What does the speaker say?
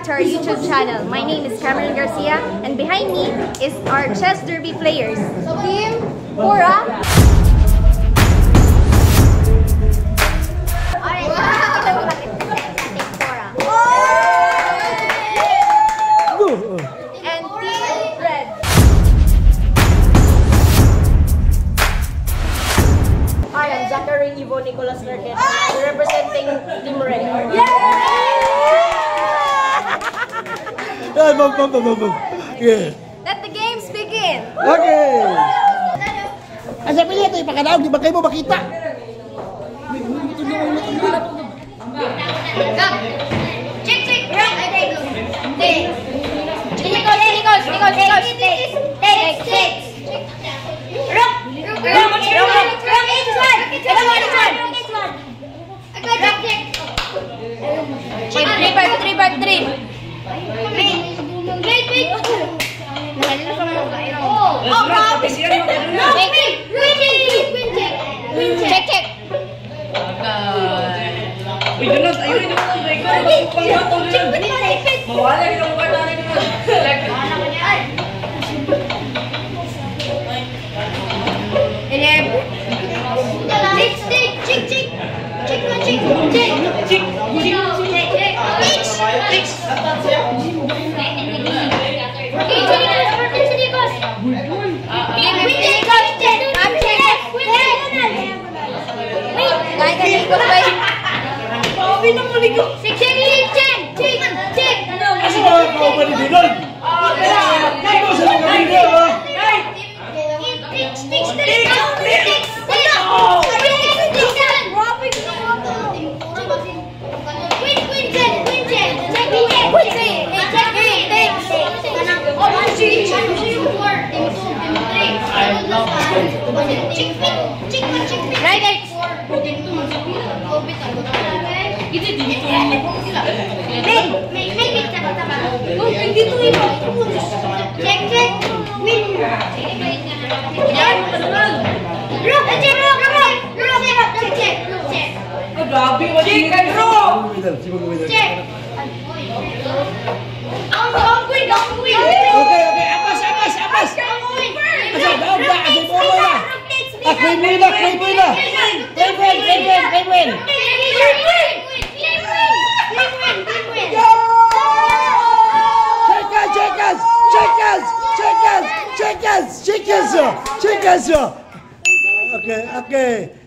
to our YouTube channel. My name is Cameron Garcia and behind me is our chess derby players. Team Pura. Alright, kita mo natin. Team Pura. And Team Red. I'm Zachary Ivo Nicolas Merket, representing Team Red. Yan, bum, bum, bum, bum. Yeah. Let the games begin. Okay. Asa pili ito ipakadaog, di ba kayo mo makita? Chick, chick, rock, I take. Nichols. अरे ये तो देख रहा हूँ तुम तो मोबाइल है तुम पर डालने के लिए खाना बनाए अरे चिक चिक चिक चिक चिक चिक चिक चिक चिक चिक चिक two, four. Chick, chick, chick, chick. Right, right. May, may, taba, taba. Oh, Cek cek win. cek cek, Rok cek rok rok rok cek rok cek rok cek. Ada api wajib cek rok. Cek. Aku aku aku. Oke oke apas apas apas. Aku ini lah aku ini cek cek cek Chicas, chicas. Ok, ok.